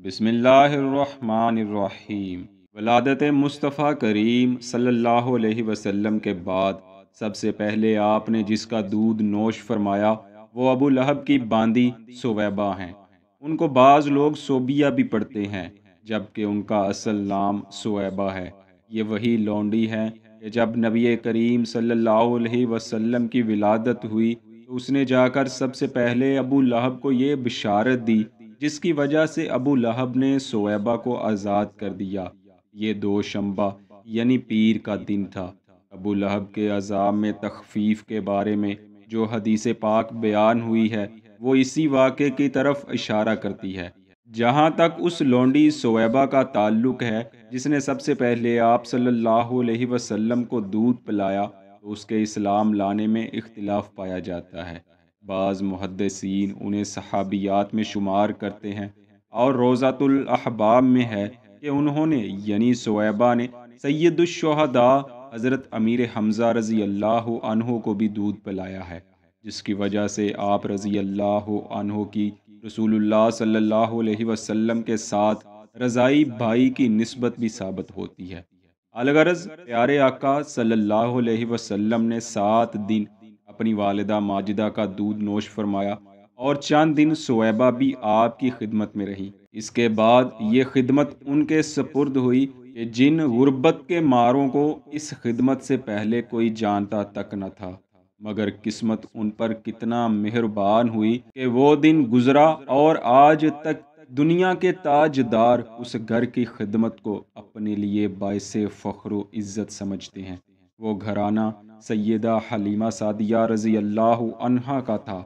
बिसमीम वलादत मुस्तफ़ा करीम सल्लल्लाहु अलैहि वसल्लम के बाद सबसे पहले आपने जिसका दूध नोश फरमाया, वो अबू लहब की बांदी सुवैबा हैं। उनको बाज़ लोग सोबिया भी पढ़ते हैं, जबकि उनका असल नाम सुवैबा है। ये वही लौंडी है कि जब नबी करीम सल्लल्लाहु अलैहि वसल्लम की विलादत हुई तो उसने जाकर सबसे पहले अबू लहब को ये बिशारत दी जिसकी वजह से अबू लहब ने सोएबा को आज़ाद कर दिया। ये दो शंबा, यानी पीर का दिन था। अबू लहब के अजाब में तखफीफ के बारे में जो हदीस पाक बयान हुई है, वो इसी वाक़े की तरफ़ इशारा करती है। जहाँ तक उस लोंडी सोएबा का ताल्लुक है, जिसने सबसे पहले आप सल्लल्लाहु अलैहि वसल्लम को दूध पिलाया तो उसके इस्लाम लाने में इख्तिलाफ पाया जाता है। बाज़ मुहदसिन उन्हें सहाबियात में शुमार करते हैं और रोज़ातुल अहबाब में है कि उन्होंने, यानी सोएबा ने सैदुलशहदा हज़रत अमीर हमज़ा रज़ी अल्लाह अनहो को भी दूध पिलाया है, जिसकी वजह से आप रज़ी अल्लाह अनहो की रसूलुल्लाह सल्लल्लाहु अलैहि वसल्लम के साथ रज़ाई भाई की नस्बत भी साबित होती है। अलगरज प्यारे आका सल्लल्लाहु अलैहि वसल्लम ने सात दिन अपनी वालदा माजिदा का दूध नोश फरमाया, और चंद दिन सोएबा भी आपकी खिदमत में रही। इसके बाद ये खिदमत उनके सपुर्द हुई कि जिन गुर्बत के मारों को इस खिदमत से पहले कोई जानता तक न था। मगर किस्मत उन पर कितना मेहरबान हुई कि वो दिन गुजरा और आज तक दुनिया के ताजदार उस घर की खिदमत को अपने लिए बायस फ़ख्र इज़्ज़त समझते हैं। वो घराना सैदा हलीमा सादिया रज़ी अल्लाह अनहा का था।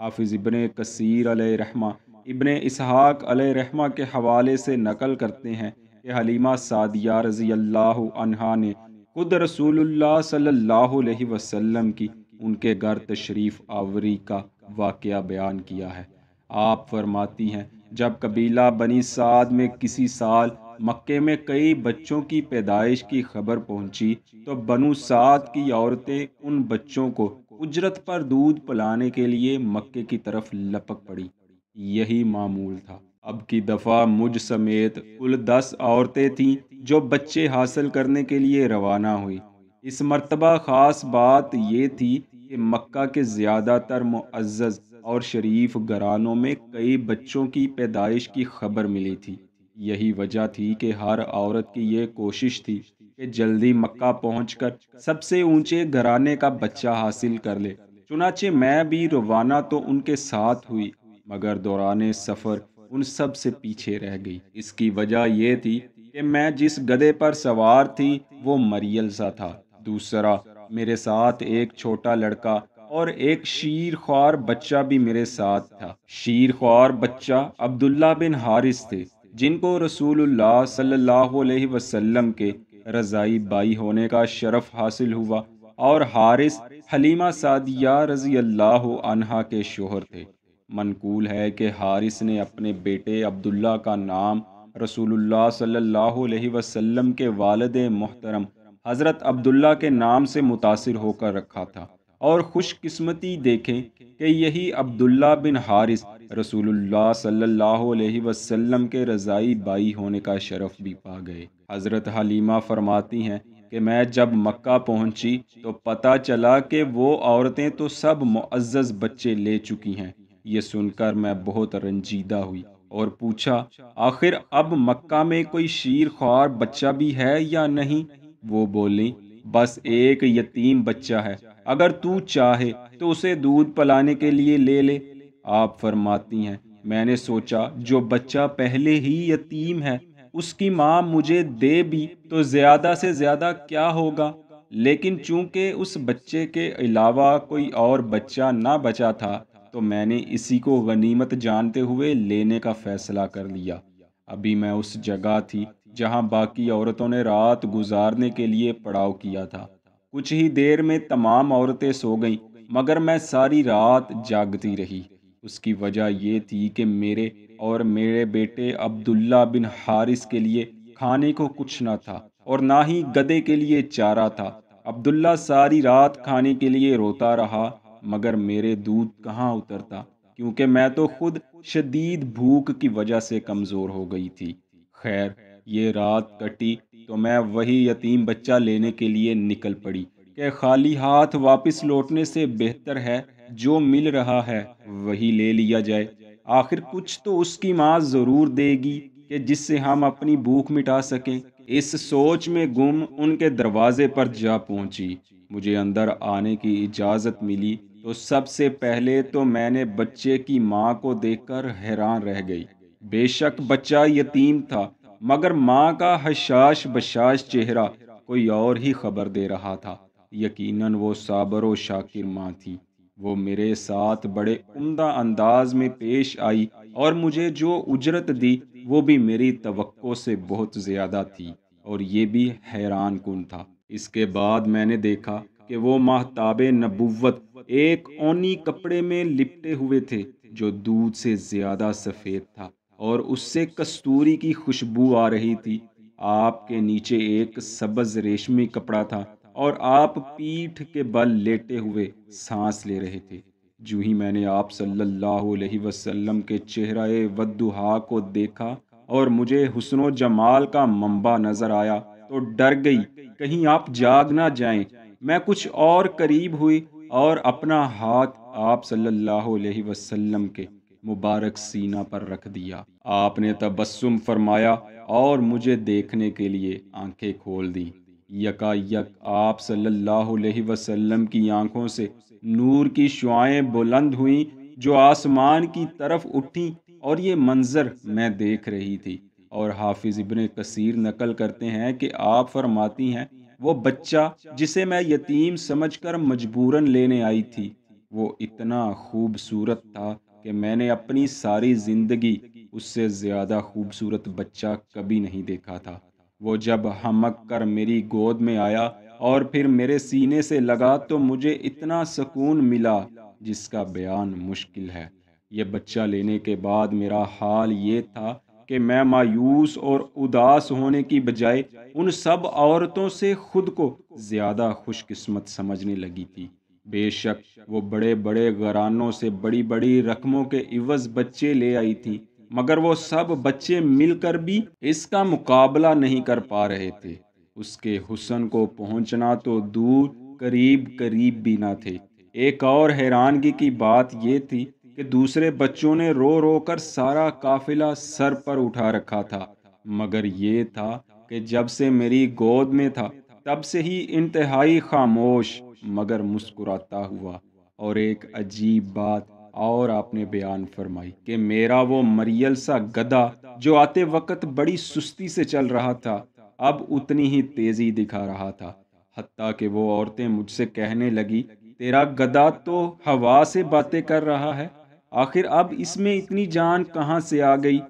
हाफिज़ इबन कसीर रहमा, इबन इसहाक रहमा के हवाले से नकल करते हैं कि हलीमा सादिया रज़ी अल्लाह अनहा ने खुद रसूलुल्लाह सल्लल्लाहु अलैहि वसल्लम की उनके घर तशरीफ़ आवरी का वाक़ बयान किया है। आप फरमाती हैं, जब कबीला बनी साद में किसी साल मक्के में कई बच्चों की पैदाइश की खबर पहुँची तो बनु साद की औरतें उन बच्चों को उजरत पर दूध पिलाने के लिए मक्के की तरफ़ लपक पड़ी। यही मामूल था। अब की दफ़ा मुझ समेत कुल दस औरतें थीं, जो बच्चे हासिल करने के लिए रवाना हुई। इस मरतबा ख़ास बात ये थी कि मक्का के ज़्यादातर मुआज़ और शरीफ घरानों में कई बच्चों की पैदाइश की खबर मिली थी। यही वजह थी कि हर औरत की ये कोशिश थी कि जल्दी मक्का पहुंचकर सबसे ऊँचे घराने का बच्चा हासिल कर ले। चुनाचे मैं भी रवाना तो उनके साथ हुई, मगर दौरान सफ़र उन सबसे पीछे रह गई। इसकी वजह यह थी कि मैं जिस गधे पर सवार थी, वो मरियल सा था। दूसरा, मेरे साथ एक छोटा लड़का और एक शीर ख्वार बच्चा भी मेरे साथ था। शीर ख्वार बच्चा अब्दुल्ला बिन हारिस थे। जिनको अलैहि वसल्लम के रज़ाई बाई होने का शरफ हासिल हुआ और हारिस हलीमा सादिया रज़ी अल्लाह के शोहर थे। मनकूल है कि हारिस ने अपने बेटे अब्दुल्ला का नाम रसूलुल्लाह सल्लल्लाहु अलैहि वसल्लम के वालद मोहतरम हज़रत अब्दुल्ला के नाम से मुतासर होकर रखा था। और खुशकस्मती देखें कि यही अब्दुल्ला बिन हारिस रसूलुल्लाह सल्लल्लाहु अलैहि वसल्लम के रज़ाई बाई होने का शरफ भी पा गए। हज़रत हलीमा फरमाती हैं कि मैं जब मक्का पहुँची तो पता चला कि वो औरतें तो सब मुअज़्ज़ बच्चे ले चुकी हैं। ये सुनकर मैं बहुत रंजीदा हुई और पूछा, आखिर अब मक्का में कोई शीर ख्वार बच्चा भी है या नहीं? वो बोली, बस एक यतीम बच्चा है। अगर तू चाहे तो उसे दूध पिलाने के लिए ले ले। आप फरमाती हैं, मैंने सोचा, जो बच्चा पहले ही यतीम है, उसकी माँ मुझे दे भी तो ज़्यादा से ज़्यादा क्या होगा? लेकिन चूँकि उस बच्चे के अलावा कोई और बच्चा ना बचा था तो मैंने इसी को गनीमत जानते हुए लेने का फ़ैसला कर लिया। अभी मैं उस जगह थी, जहाँ बाकी औरतों ने रात गुजारने के लिए पड़ाव किया था। कुछ ही देर में तमाम औरतें सो गईं, मगर मैं सारी रात जागती रही। उसकी वजह ये थी कि मेरे और मेरे बेटे अब्दुल्ला बिन हारिस के लिए खाने को कुछ ना था और ना ही गधे के लिए चारा था। अब्दुल्ला सारी रात खाने के लिए रोता रहा, मगर मेरे दूध कहाँ उतरता? क्योंकि मैं तो खुद शदीद भूख की वजह से कमज़ोर हो गई थी। खैर, ये रात कटी तो मैं वही यतीम बच्चा लेने के लिए निकल पड़ी। कि खाली हाथ वापस लौटने से बेहतर है जो मिल रहा है, वही ले लिया जाए। आखिर कुछ तो उसकी माँ ज़रूर देगी कि जिससे हम अपनी भूख मिटा सकें। इस सोच में गुम उनके दरवाजे पर जा पहुँची। मुझे अंदर आने की इजाज़त मिली। तो सबसे पहले तो मैंने बच्चे की माँ को देखकर हैरान रह गई। बेशक बच्चा यतीम था, मगर माँ का हशाश बशाश चेहरा कोई और ही खबर दे रहा था। यकीनन वो साबर व शाकिर माँ थी। वो मेरे साथ बड़े उम्दा अंदाज में पेश आई और मुझे जो उजरत दी, वो भी मेरी तवक्को से बहुत ज़्यादा थी और ये भी हैरान कन था। इसके बाद मैंने देखा कि वो महताब नबुवत एक ओनी कपड़े में लिपटे हुए थे, जो दूध से ज़्यादा सफ़ेद था और उससे कस्तूरी की खुशबू आ रही थी। आपके नीचे एक सबज रेशमी कपड़ा था और आप पीठ के बल लेटे हुए सांस ले रहे थे। जो ही मैंने आप सल्लल्लाहु अलैहि वसल्लम के चेहरा वद्दुहा को देखा और मुझे हुस्न जमाल का मंबा नज़र आया तो डर गई, कहीं आप जाग ना जाएँ। मैं कुछ और करीब हुई और अपना हाथ आप सल्लल्लाहु अलैहि वसल्लम के मुबारक सीना पर रख दिया। आपने तबस्सुम फरमाया और मुझे देखने के लिए आँखें खोल दी। यकायक आप सल्लल्लाहु अलैहि वसल्लम की आँखों से नूर की शुआएँ बुलंद हुईं, जो आसमान की तरफ़ उठी और ये मंज़र मैं देख रही थी। और हाफिज़ इबन कसीर नकल करते हैं कि आप फरमाती हैं, वो बच्चा जिसे मैं यतीम समझकर मजबूरन लेने आई थी, वो इतना खूबसूरत था कि मैंने अपनी सारी ज़िंदगी उससे ज़्यादा खूबसूरत बच्चा कभी नहीं देखा था। वो जब हमक कर मेरी गोद में आया और फिर मेरे सीने से लगा तो मुझे इतना सुकून मिला, जिसका बयान मुश्किल है। ये बच्चा लेने के बाद मेरा हाल ये था कि मैं मायूस और उदास होने की बजाय उन सब औरतों से खुद को ज़्यादा खुशकिस्मत समझने लगी थी। बेशक वो बड़े बड़े घरानों से बड़ी बड़ी रकमों के इवज बच्चे ले आई थी मगर वो सब बच्चे मिलकर भी इसका मुकाबला नहीं कर पा रहे थे। उसके हुसन को पहुँचना तो दूर, करीब करीब भी ना थे। एक और हैरानगी की बात ये थी कि दूसरे बच्चों ने रो रो कर सारा काफिला सर पर उठा रखा था। मगर ये था कि जब से मेरी गोद में था, तब से ही इंतहाई खामोश, मगर मुस्कुराता हुआ। और एक अजीब बात और आपने बयान फरमाई कि मेरा वो मरियल सा गधा जो आते वक्त बड़ी सुस्ती से चल रहा था, अब उतनी ही तेज़ी दिखा रहा था। हत्या कि वो औरतें मुझसे कहने लगी, तेरा गधा तो हवा से बातें कर रहा है, आखिर अब इसमें इतनी जान कहाँ से आ गई?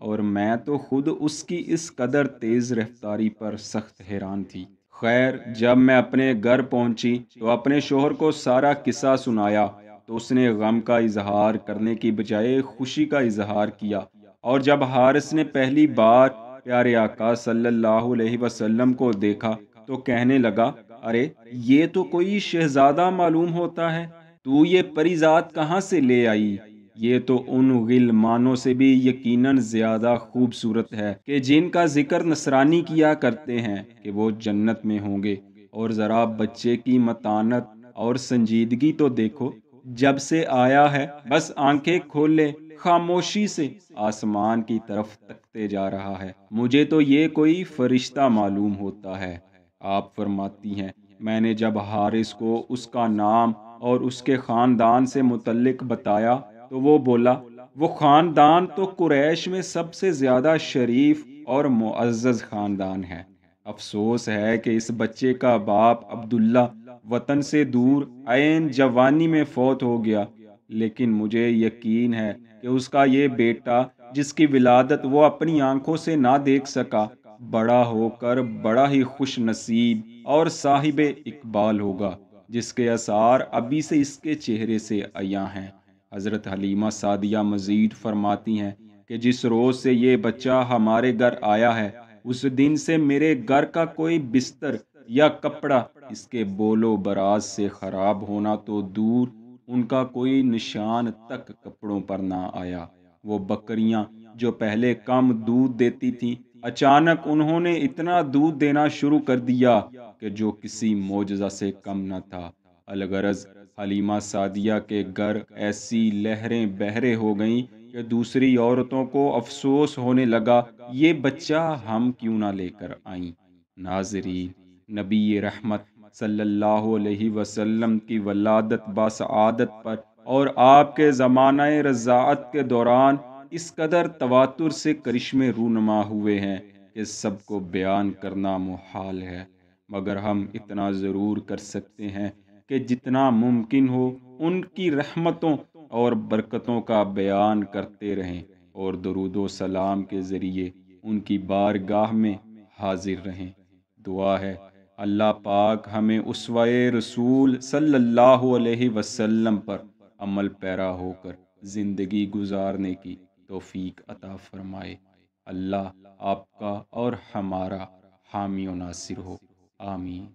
और मैं तो खुद उसकी इस कदर तेज रफ्तारी पर सख्त हैरान थी। खैर, जब मैं अपने घर पहुँची तो अपने शोहर को सारा किस्सा सुनाया तो उसने गम का इजहार करने की बजाय खुशी का इजहार किया। और जब हारिस ने पहली बार प्यारे आका सल्लल्लाहु अलैहि वसल्लम को देखा तो कहने लगा, अरे, ये तो कोई शहजादा मालूम होता है। तू ये परिजात कहाँ से ले आई? ये तो उन गिलमानों से भी यकीनन ज़्यादा खूबसूरत है कि जिनका ज़िक्र नसरानी किया करते हैं कि वो जन्नत में होंगे। और ज़रा बच्चे की मतानत और संजीदगी तो देखो। जब से आया है, बस आँखें खोल ले, खामोशी से आसमान की तरफ़ तकते जा रहा है। मुझे तो ये कोई फरिश्ता मालूम होता है। आप फरमाती हैं, मैंने जब हारिस को उसका नाम और उसके ख़ानदान से मुतलक बताया तो वो बोला, वो ख़ानदान तो कुरैश में सबसे ज़्यादा शरीफ और मुआज़ ख़ानदान है। अफसोस है कि इस बच्चे का बाप अब्दुल्ला वतन से दूर आन जवानी में फौत हो गया। लेकिन मुझे यकीन है कि उसका ये बेटा, जिसकी विलादत वो अपनी आँखों से ना देख सका, बड़ा होकर बड़ा ही खुश नसीब और साहिब इकबाल होगा, जिसके आसार अभी से इसके चेहरे से अया हैं। हज़रत हलीमा सादिया मज़ीद फरमाती हैं कि जिस रोज़ से ये बच्चा हमारे घर आया है, उस दिन से मेरे घर का कोई बिस्तर या कपड़ा इसके बोलो बराज से ख़राब होना तो दूर, उनका कोई निशान तक कपड़ों पर ना आया। वो बकरियाँ जो पहले कम दूध देती थीं, अचानक उन्होंने इतना दूध देना शुरू कर दिया कि जो किसी मोजा से कम न था। अलगरज हलीमा सादिया के घर ऐसी लहरें बहरे हो गईं कि दूसरी औरतों को अफसोस होने लगा, ये बच्चा हम क्यों ना लेकर आईं? नाजरीन, नबी रहमत सल्लल्लाहु अलैहि वसल्लम की वलादत बासआदत पर। और आपके ज़माना रज़ात के दौरान इस कदर तवातुर से करिश्मे रूनमा हुए हैं कि सबको बयान करना मुहाल है। मगर हम इतना ज़रूर कर सकते हैं कि जितना मुमकिन हो उनकी रहमतों और बरकतों का बयान करते रहें और दरूद सलाम के ज़रिए उनकी बारगाह में हाजिर रहें। दुआ है अल्लाह पाक हमें उसवा रसूल सल्लल्लाहु अलैहि वसल्लम पर अमल पैरा होकर ज़िंदगी गुजारने की तौफीक अता फरमाए। अल्लाह आपका और हमारा हामी नासिर हो। आमीन।